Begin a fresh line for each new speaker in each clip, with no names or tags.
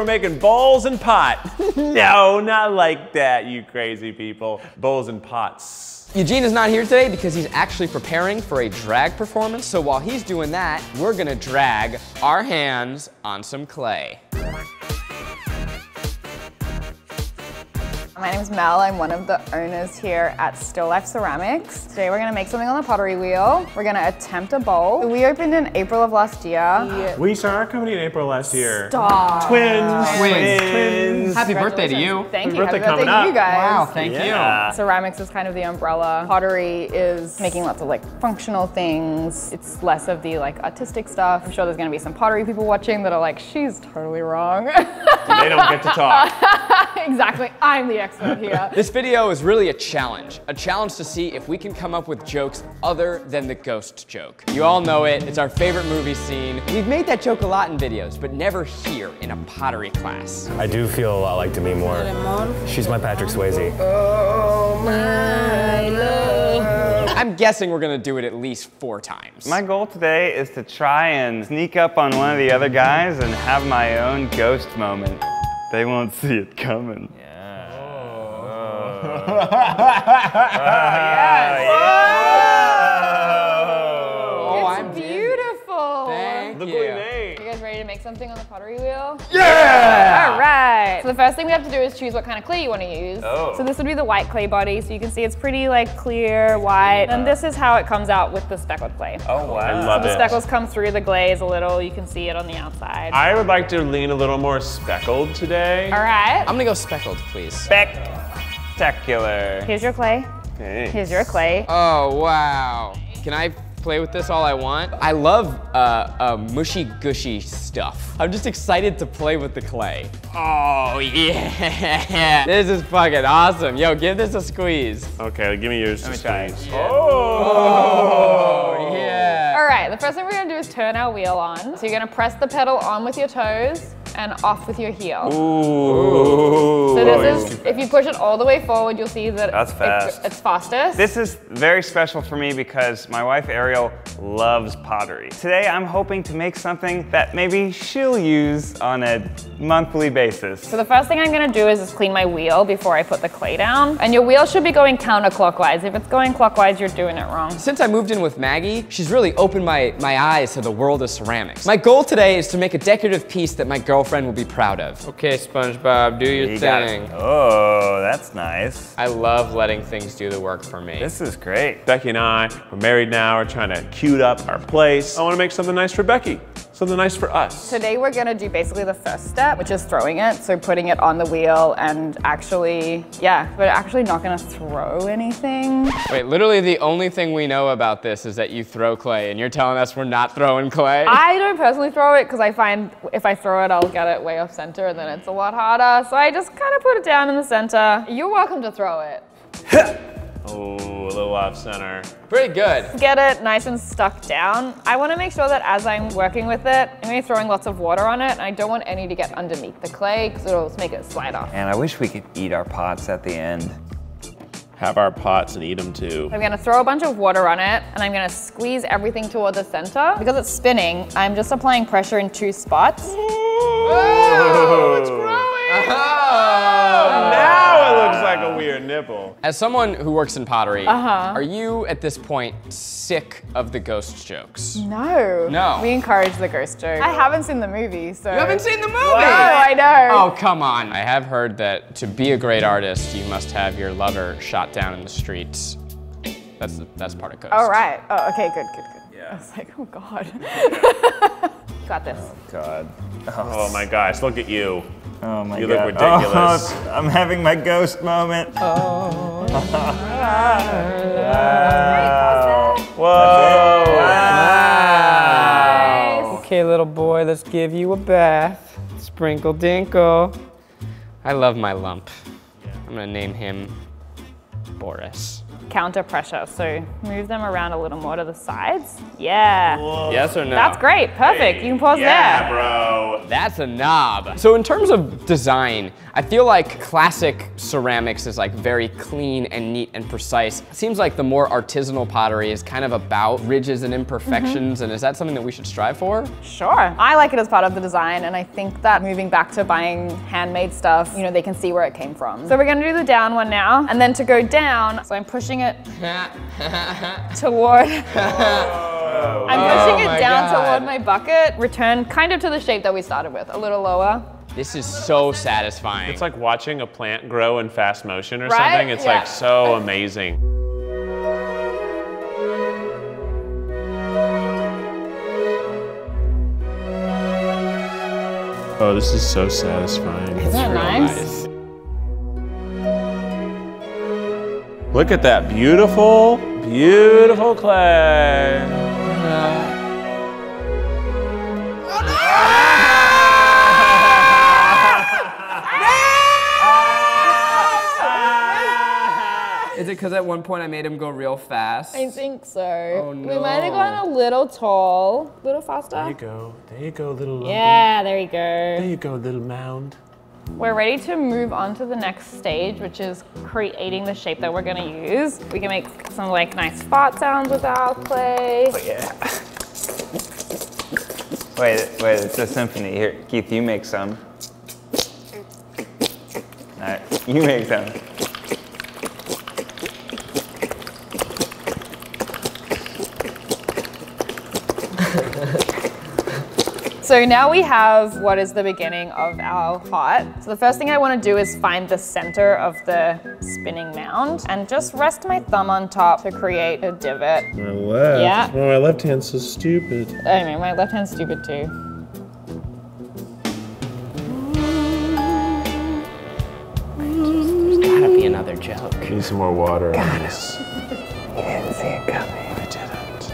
We're making bowls and pot. no, not like that, you crazy people. Bowls and pots.
Eugene is not here today because he's actually preparing for a drag performance. So while he's doing that, we're gonna drag our hands on some clay.
My name is Mel. I'm one of the owners here at Still Life Ceramics. Today we're gonna make something on the pottery wheel. We're gonna attempt a bowl. We opened in April of last year.
We started our company in April last year.
Stop.
Twins.
Twins.
Twins.
Happy birthday to you.
Thank
Happy
you.
birthday
Happy birthday
coming
to you
up.
guys.
Wow, thank
Yeah.
Ceramics is kind of the umbrella. Pottery is making lots of like functional things. It's less of the like artistic stuff. I'm sure there's gonna be some pottery people watching that are like, she's totally wrong.
They don't get to talk.
exactly. I'm the expert here.
This video is really a challenge. A challenge to see if we can come up with jokes other than the ghost joke. You all know it, it's our favorite movie scene. We've made that joke a lot in videos, but never here in a pottery class.
I do feel a lot like Demi Moore. She's my Patrick Swayze. Oh man.
I'm guessing we're gonna do it at least four times.
My goal today is to try and sneak up on one of the other guys and have my own ghost moment. They won't see it coming.
Oh,
it's
I'm
beautiful.
Thank
Look
you.
what we made.
You guys ready to make something on the pottery wheel? Yeah! All right. So the first thing we have to do is choose what kind of clay you want to use.
Oh.
So this would be the white clay body. So you can see it's pretty like clear, white. And this is how it comes out with the speckled clay.
Oh,
I
wow.
love
The
it.
speckles come through the glaze a little. You can see it on the outside.
I would like to lean a little more speckled today.
All right.
I'm gonna go speckled, please.
Spectacular.
Here's your clay.
Thanks.
Here's your clay.
Oh, wow. Can I play with this all I want? I love uh, uh, mushy gushy stuff. I'm just excited to play with the clay. Oh, yeah. This is fucking awesome. Yo, give this a squeeze.
Okay, give me yours
Let
to
me try.
squeeze.
Oh, yeah.
All right, the first thing we're gonna do is turn our wheel on. So you're gonna press the pedal on with your toes and off with your heel.
Ooh.
So this is, if you push it all the way forward, you'll see that
That's
it-
fast.
it's fastest.
This is very special for me because my wife Ariel loves pottery. Today I'm hoping to make something that maybe she'll use on a monthly basis.
So the first thing I'm gonna do is just clean my wheel before I put the clay down. And your wheel should be going counterclockwise. If it's going clockwise, you're doing it wrong.
Since I moved in with Maggie, she's really opened my, my eyes to the world of ceramics. My goal today is to make a decorative piece that my girlfriend will be proud of. Okay, SpongeBob, do your
You got it. Oh, that's nice.
I love letting things do the work for me.
This is great.
Becky and I, we're married now, we're trying to cute up our place. I want to make something nice for Becky, something nice for us.
Today we're gonna do basically the first step, which is throwing it. So putting it on the wheel and actually, yeah, we're actually not gonna throw anything.
Wait, literally the only thing we know about this is that you throw clay, and you're telling us we're not throwing clay?
I don't personally throw it because I find if I throw it, I'll get it way off center and then it's a lot harder. So I just kind of put it down in the center. You're welcome to throw it.
Oh, a little off center.
Pretty good.
Get it nice and stuck down. I want to make sure that as I'm working with it, I'm going to be throwing lots of water on it and I don't want any to get underneath the clay because it'll make it slide off.
And I wish we could eat our pots at the end.
Have our pots and eat them too.
I'm gonna throw a bunch of water on it and I'm gonna squeeze everything toward the center. Because it's spinning, I'm just applying pressure in two spots.
Oh, it's growing. Now it looks like a weird nipple.
As someone who works in pottery,
Uh-huh.
are you at this point sick of the ghost jokes?
No.
No.
We encourage the ghost jokes. I haven't seen the movie, so.
You haven't seen the movie?
No, I know.
Oh, come on. I have heard that to be a great artist, you must have your lover shot down in the streets. That's the, that's part of ghost.
All right. Oh, okay, good, good, good. Yeah. I was like, oh God. Got this.
Oh, God.
Oh my gosh, look at you.
Oh my
You look
god.
ridiculous.
Oh, I'm having my ghost moment. Oh. Wow!
Whoa.
Okay, little boy, let's give you a bath. Sprinkle dinkle. I love my lump. I'm gonna name him Boris.
counter pressure. So move them around a little more to the sides. Yeah.
Yes or no?
That's great. Perfect. You can pause there.
Yeah,
there.
bro.
That's a knob. So in terms of design, I feel like classic ceramics is like very clean and neat and precise. It seems like the more artisanal pottery is kind of about ridges and imperfections, mm-hmm. and is that something that we should strive for?
Sure. I like it as part of the design, and I think that moving back to buying handmade stuff, you know, they can see where it came from. So we're gonna do the down one now, and then to go down, so I'm pushing it toward. I'm pushing
Oh
it down
God.
toward my bucket, return kind of to the shape that we started with, a little lower.
This is so satisfying.
It's like watching a plant grow in fast motion or
Right?
something. It's
Yeah.
like so amazing. Oh, this is so satisfying.
Isn't that nice?
Look at that beautiful, beautiful clay.
Is it because at one point I made him go real fast?
I think so.
Oh,
We might have gone a little tall, a little faster.
There you go. There you go, little lumpy.
Yeah, there you go.
There you go, little mound.
We're ready to move on to the next stage, which is creating the shape that we're gonna use. We can make some like nice fart sounds with our clay.
Oh, yeah. Wait, wait, it's a symphony. Here, Keith, you make some. All right, you make some.
So now we have what is the beginning of our heart. So the first thing I want to do is find the center of the spinning mound and just rest my thumb on top to create a divot.
My left.
Yeah.
Oh, my left hand's so stupid.
I mean, my left hand's stupid too.
There's gotta be another joke.
Need some more water on this. You didn't see it coming. I didn't.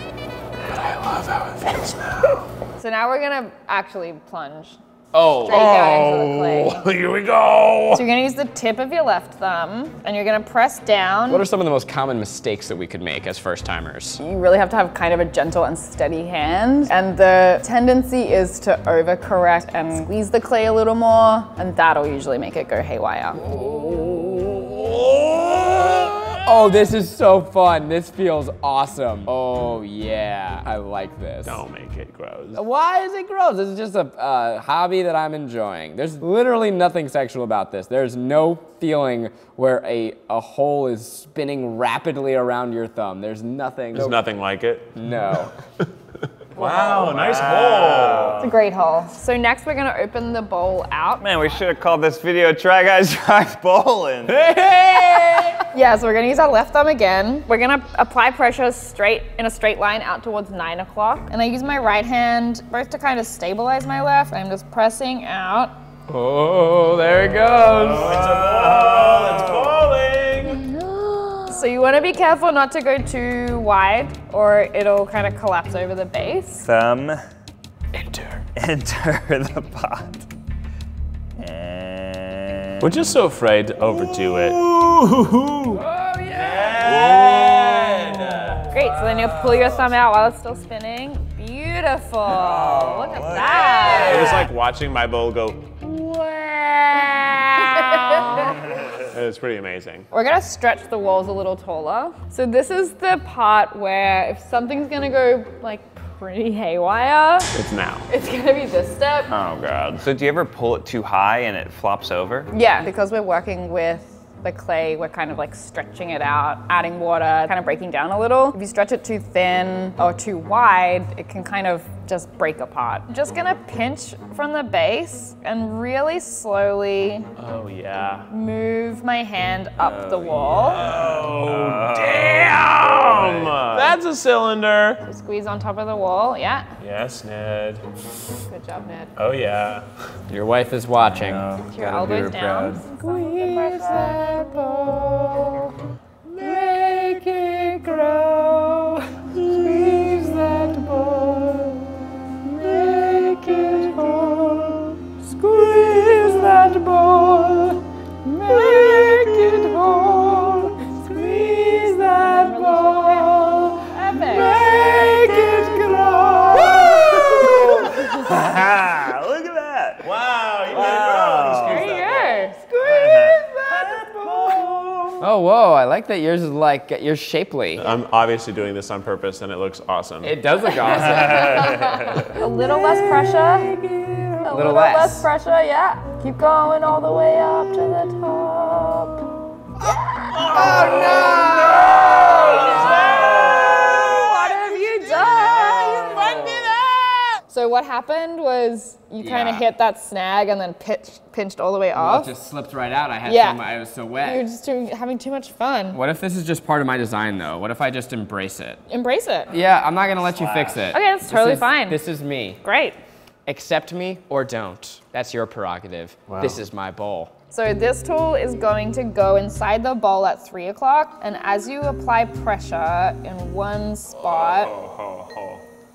But I love how it feels now.
So now we're gonna actually plunge
Oh.
straight down into the oh. clay.
Here we go.
So you're gonna use the tip of your left thumb and you're gonna press down.
What are some of the most common mistakes that we could make as first timers?
you really have to have kind of a gentle and steady hand. And the tendency is to overcorrect and squeeze the clay a little more, and that'll usually make it go haywire.
Oh. Oh, this is so fun. This feels awesome. Oh, yeah. I like this.
Don't make it gross.
Why is it gross? This is just a uh, hobby that I'm enjoying. There's literally nothing sexual about this. There's no feeling where a, a hole is spinning rapidly around your thumb. There's nothing.
There's nothing like it.
No.
Wow, nice hole.
It's a great hole. So next we're gonna open the bowl out.
Man, we should have called this video Try Guys Try Bowling.
Yeah, so we're gonna use our left thumb again. We're gonna apply pressure straight in a straight line out towards nine o'clock. And I use my right hand both to kind of stabilize my left. I'm just pressing out.
oh, there it goes.
It's a ball. It's falling.
So you wanna be careful not to go too wide or it'll kind of collapse over the base.
Thumb,
Enter.
enter the pot. And
We're just so afraid to overdo it. Ooh. Oh, yeah. yeah.
Great, so then you'll pull your thumb out while it's still spinning. Beautiful, look at oh, that.
It was like watching my bowl go. It was pretty amazing.
We're gonna stretch the walls a little taller. So this is the part where if something's gonna go like pretty haywire,
It's now.
it's gonna be this step.
oh god. So do you ever pull it too high and it flops over?
Yeah, because we're working with the clay, we're kind of like stretching it out, adding water, kind of breaking down a little. If you stretch it too thin or too wide, it can kind of just break apart. Just gonna pinch from the base and really slowly
Oh yeah.
move my hand up oh, the wall.
Oh, oh damn! That's a cylinder.
Squeeze on top of the wall, yeah.
Yes, Ned.
Good job, Ned.
Oh yeah.
Your wife is watching.
Keep your elbows down. Squeeze that ball, make it grow. Squeeze that ball, Oh, whoa, I
like that yours is like, you're shapely.
I'm obviously doing this on purpose and it looks awesome.
It does look awesome.
a little less pressure. A
little less.
pressure, yeah. Keep going all the way up to the top. Oh, no! No! What have you done? You fucked it up! So what happened was you kind of hit that snag and then pitched, pinched all the way
Well,
off.
it just slipped right out. I had
Yeah.
so much, I was so wet.
You're
wet.
just too, having too much fun.
What if this is just part of my design though? What if I just embrace it?
Embrace it.
Yeah, I'm not gonna let you fix it.
Okay, that's
This
totally
is-
fine.
This is me.
Great.
Accept me or don't. That's your prerogative. This is my bowl.
So this tool is going to go inside the bowl at three o'clock, and as you apply pressure in one spot,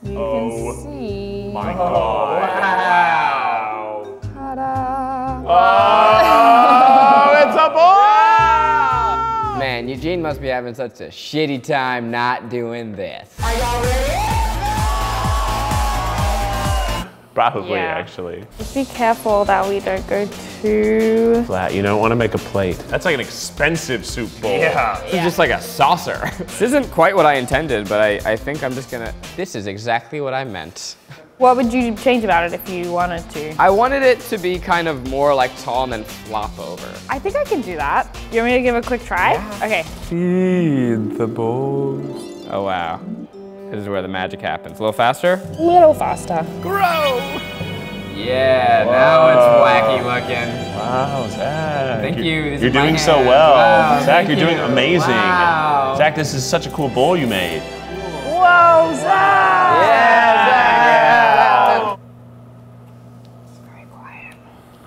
you can oh see.
My God. Wow.
Ta-da.
Oh, it's a ball!
Man, Eugene must be having such a shitty time not doing this.
Probably,
Yeah.
actually.
Just be careful that we don't go too.
Flat. You don't want to make a plate. That's like an expensive soup bowl.
Yeah.
This is just like a saucer. this isn't quite what I intended, but I, I think I'm just gonna. This is exactly what I meant.
What would you change about it if you wanted to?
I wanted it to be kind of more like tall and then flop over.
I think I can do that. You want me to give a quick try? Okay.
Feed the bowls.
Oh wow. This is where the magic happens. A little faster?
A little faster. Grow!
Yeah, now it's wacky looking.
Wow, Zach.
Thank
You're-
you. This
You're
is my
doing so
hand.
well.
Wow,
Zach, you're doing
you.
amazing.
Wow.
Zach, this is such a cool bowl you made.
Whoa, Zach!
Yeah.
Very quiet.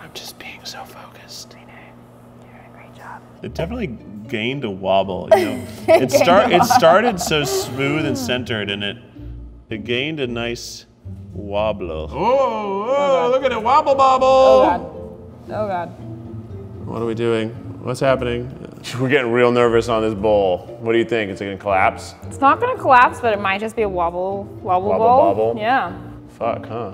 I'm just being so focused.
You're doing a great job.
It definitely gained a wobble. You know, it start it started so smooth and centered, and it it gained a nice wobble. Oh, oh look at it wobble bobble!
Oh god. Oh god.
What are we doing? What's happening? We're getting real nervous on this bowl. What do you think? Is it gonna collapse?
It's not gonna collapse, but it might just be a wobble, wobble,
Wobble
ball.
bobble?
Yeah.
Fuck, huh?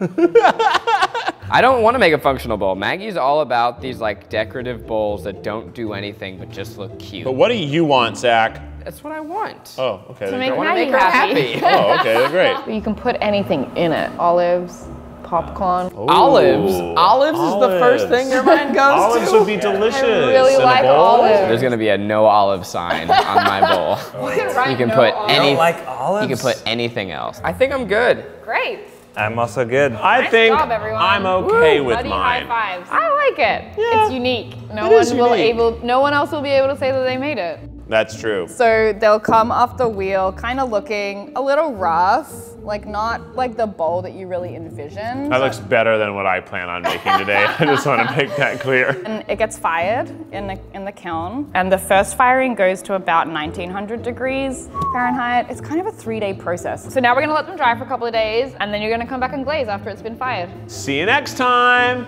I don't want to make a functional bowl. Maggie's all about these like decorative bowls that don't do anything but just look cute.
But what do you want, Zach?
That's what I want.
Oh, okay.
To make.
I
Maggie
make her
happy.
happy.
Oh, okay, they're great.
But you can put anything in it. Olives, popcorn.
Olives.
Ooh,
Olives is the first thing your mind goes
Olives
to.
Olives would be delicious.
I really
in a
like
bowl.
olives.
There's gonna be a no olive sign on my bowl. You can put any.
olives?
You can put anything else. I think I'm good.
Great.
I'm also good.
I
Nice
think
job.
I'm okay
Woo,
with mine.
I like it.
Yeah.
It's unique. No
It
one will
unique.
able. No one else will be able to say that they made it.
That's true.
So they'll come off the wheel, kind of looking a little rough, like not like the bowl that you really envisioned.
That looks better than what I plan on making today. I just want to make that clear.
And it gets fired in the in the kiln, and the first firing goes to about 1900 degrees Fahrenheit. It's kind of a three-day process. So now we're gonna let them dry for a couple of days, and then you're gonna come back and glaze after it's been fired.
See you next time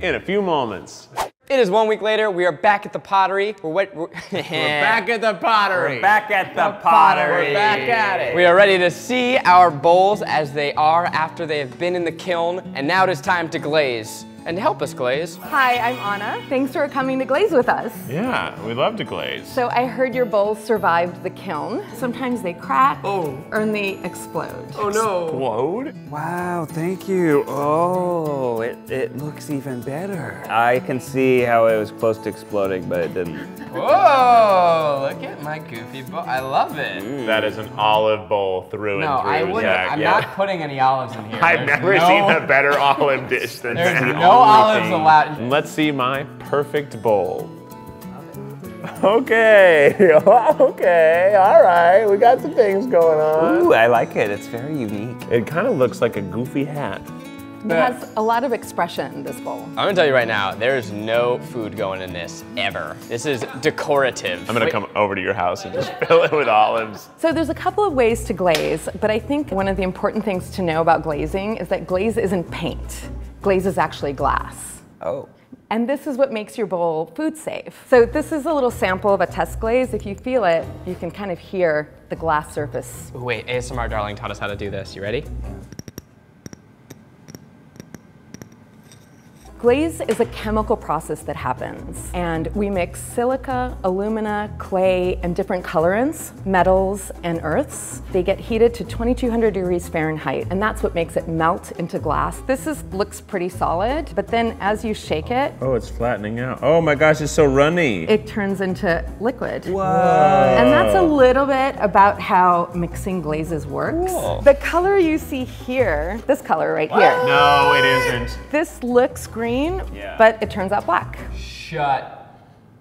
in a few moments.
It is one week later. We are back at the pottery. We're, wet, we're, back at the pottery.
We're Back at the pottery.
We're back at it. We are ready to see our bowls as they are after they have been in the kiln, and now it is time to glaze. And to help us glaze,
Hi, I'm Ana. Thanks for coming to glaze with us.
Yeah, we love to glaze.
So I heard your bowls survived the kiln. Sometimes they crack oh. or they explode.
oh no.
Explode?
Wow, thank you. Oh, it, it looks even better. I can see how it was close to exploding, but it didn't.
Whoa! Look at my goofy bowl. I love it. Mm.
That is an olive bowl through
No,
and through.
No, I wouldn't.
Zach.
I'm
Yeah.
not putting any olives in here.
I've
There's
never
no-
seen a better olive dish than
There's
that.
no olives allowed.
Let's see my perfect bowl. Okay, okay, all right. We got some things going on.
Ooh, I like it. It's very unique.
It kind of looks like a goofy hat.
It has a lot of expression, this bowl.
I'm gonna tell you right now, there is no food going in this ever. This is decorative.
I'm gonna come over to your house and just fill it with olives.
So there's a couple of ways to glaze, but I think one of the important things to know about glazing is that glaze isn't paint. Glaze is actually glass.
Oh.
And this is what makes your bowl food safe. So this is a little sample of a test glaze. If you feel it, you can kind of hear the glass surface.
Wait, ASMR Darling taught us how to do this. You ready?
Glaze is a chemical process that happens, and we mix silica, alumina, clay, and different colorants, metals, and earths. They get heated to 2200 degrees Fahrenheit, and that's what makes it melt into glass. This is, looks pretty solid, but then as you shake it,
Oh, it's flattening out. Oh my gosh, it's so runny.
it turns into liquid. Whoa. And that's a little bit about how mixing glazes works. The color you see here, this color right here,
no, it isn't.
this looks green,
Yeah.
but it turns out black.
Shut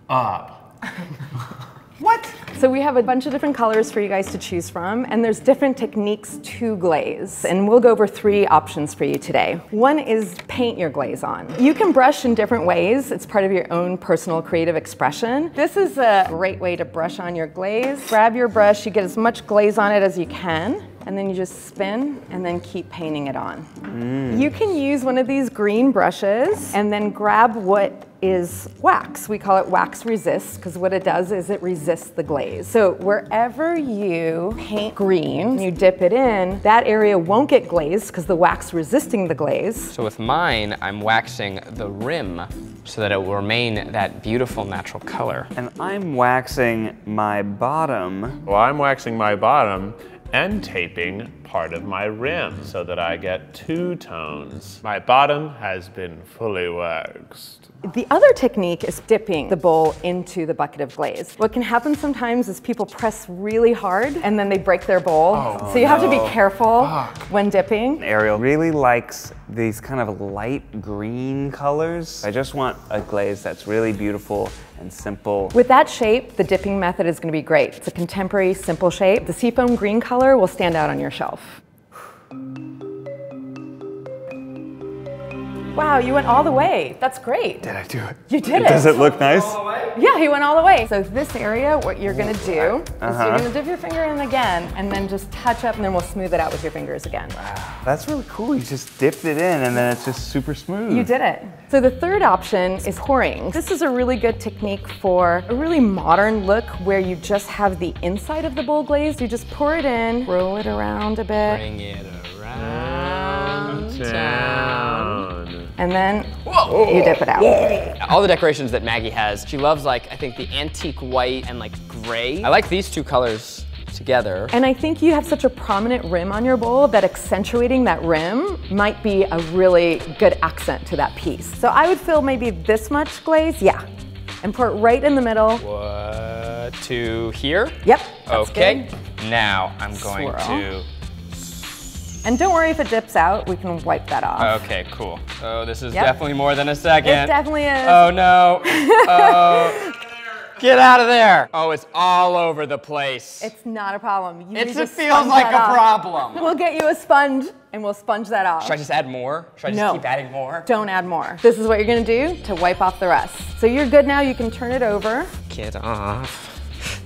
Up. What?
So we have a bunch of different colors for you guys to choose from, and there's different techniques to glaze. And we'll go over three options for you today. One is paint your glaze on. You can brush in different ways. It's part of your own personal creative expression. This is a great way to brush on your glaze. Grab your brush, you get as much glaze on it as you can, and then you just spin and then keep painting it on. Mm. You can use one of these green brushes and then grab what is wax. We call it wax resist because what it does is it resists the glaze. So wherever you paint green, you dip it in, that area won't get glazed because the wax resisting the glaze.
So with mine, I'm waxing the rim so that it will remain that beautiful natural color.
And I'm waxing my bottom.
Well, I'm waxing my bottom and taping part of my rim so that I get two tones. My bottom has been fully waxed.
The other technique is dipping the bowl into the bucket of glaze. What can happen sometimes is people press really hard and then they break their bowl. Oh, so you have to be careful when dipping.
Ariel really likes these kind of light green colors. I just want a glaze that's really beautiful and simple.
With that shape, the dipping method is going to be great. It's a contemporary, simple shape. The seafoam green color will stand out on your shelf. off. Wow, you went all the way. That's great.
Did I do it?
You did it.
Does
it.
it look nice?
Yeah, he went all the way. So this area, what you're gonna do is
Uh-huh.
you're gonna dip your finger in again and then just touch up and then we'll smooth it out with your fingers again.
Wow, That's really cool. You just dipped it in and then it's just super smooth.
You did it. So the third option is pouring. This is a really good technique for a really modern look where you just have the inside of the bowl glazed. You just pour it in, roll it around a bit,
Bring it around
and then you dip it out.
All the decorations that Maggie has, she loves like, I think the antique white and like gray. I like these two colors together.
And I think you have such a prominent rim on your bowl that accentuating that rim might be a really good accent to that piece. So I would fill maybe this much glaze, yeah, and pour it right in the middle.
What to here?
Yep, that's
okay.
good.
Now I'm going
Swirl. And don't worry if it dips out, we can wipe that off.
Okay, cool. Oh, this is
Yep.
definitely more than a second.
It definitely is.
Oh no. Oh. Get out of there. Oh, it's all over the place.
It's not a problem. You
It's-
need
it
to
feels like a
off.
problem.
We'll get you a sponge and we'll sponge that off.
Should I just add more? Should I just
No.
keep adding more?
Don't add more. This is what you're gonna do to wipe off the rest. So you're good now, you can turn it over.
Get off.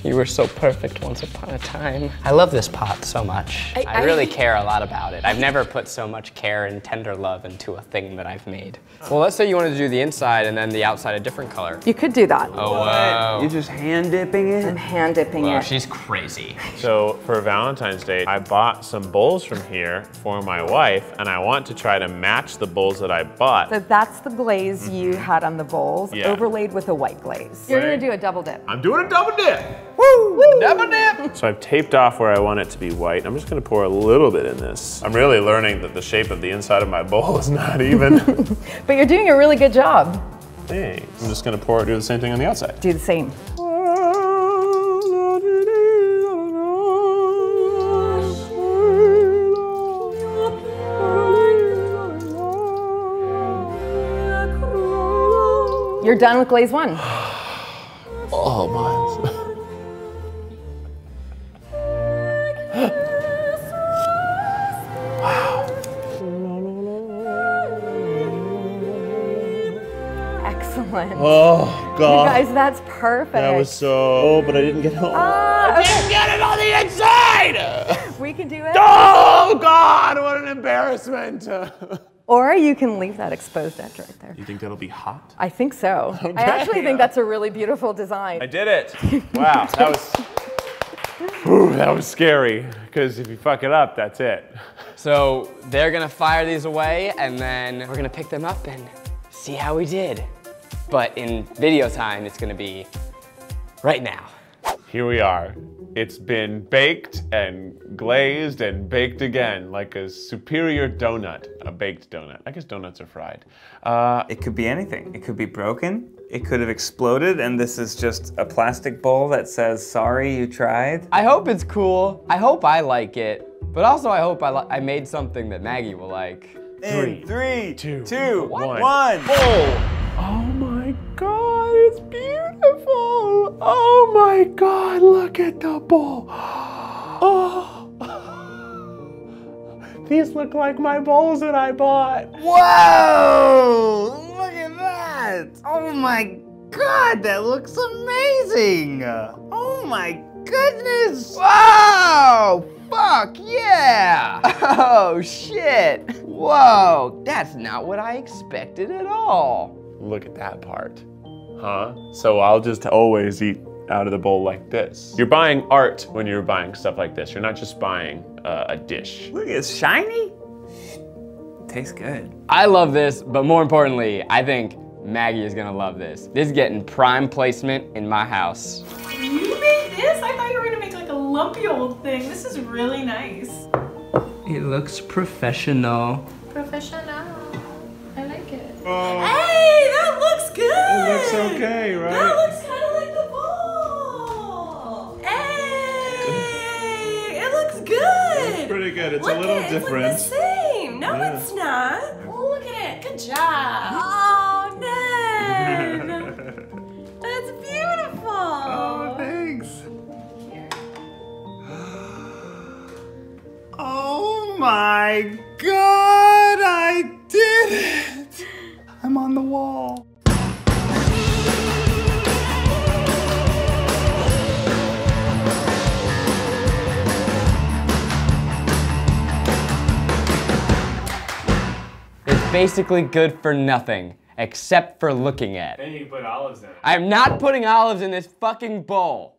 You were so perfect once upon a time. I love this pot so much.
I-
I,
I-
really care a lot about it. I've never put so much care and tender love into a thing that I've made. Well, let's say you wanted to do the inside and then the outside a different color.
You could do that.
Oh, wow.
You're just hand dipping it?
And hand dipping
Wow,
it.
she's crazy.
So for Valentine's Day, I bought some bowls from here for my wife, and I want to try to match the bowls that I bought.
So that's the glaze you mm-hmm. had on the bowls,
Yeah.
overlaid with a white glaze. You're gonna do a double dip.
I'm doing a double dip.
Woo!
Double dip. So I've taped off where I want it to be white. I'm just gonna pour a little bit in this. I'm really learning that the shape of the inside of my bowl is not even.
But you're doing a really good job.
Thanks. I'm just gonna pour it, do the same thing on the outside.
Do the same. You're done with glaze one.
Oh, mine's.
Excellent.
Oh,
You
God.
guys, that's perfect.
That was so. Oh, but I didn't get home.
Ah, okay.
get it on the inside!
We can do it.
Oh, God, what an embarrassment.
Or you can leave that exposed edge right there.
you think that'll be hot?
I think so. I actually think that's a really beautiful design.
I did it. Wow, that was. Whew, that was scary. Because if you fuck it up, that's it.
So they're gonna fire these away and then we're gonna pick them up and see how we did. But in video time, it's gonna be right now.
Here we are. It's been baked and glazed and baked again, like a superior donut, a baked donut. I guess donuts are fried. Uh,
It could be anything. It could be broken. It could have exploded, and this is just a plastic bowl that says, sorry you tried.
I hope it's cool. I hope I like it. But also I hope I, I made something that Maggie will like.
In three,
two,
two,
one.
one.
oh my god, it's beautiful! Oh my god, look at the bowl! Oh! These look like my bowls that I bought.
Whoa! Look at that! Oh my god, that looks amazing! Oh my goodness!
Wow! Fuck yeah! Oh shit! Whoa! That's not what I expected at all.
Look at that part. Huh? So I'll just always eat out of the bowl like this. You're buying art when you're buying stuff like this. You're not just buying uh, a dish.
Look, it's shiny. Tastes good.
I love this, but more importantly, I think Maggie is gonna love this. This is getting prime placement in my house.
You made this? I thought you were gonna make like a lumpy old thing. This is really nice.
It looks professional.
Professional. I like it.
Oh,
Hey, that looks good.
it looks okay, right?
That looks kind of like the ball. Hey, it looks good.
It's pretty good. It's
Look
a little
it,
different.
It's like the same. No,
Yeah.
it's not. Oh, look at it. Good job. Oh, Ned. That's beautiful.
Oh, thanks. Oh my
basically good for nothing, except for looking at.
Then you put olives in it.
I'm not putting olives in this fucking bowl.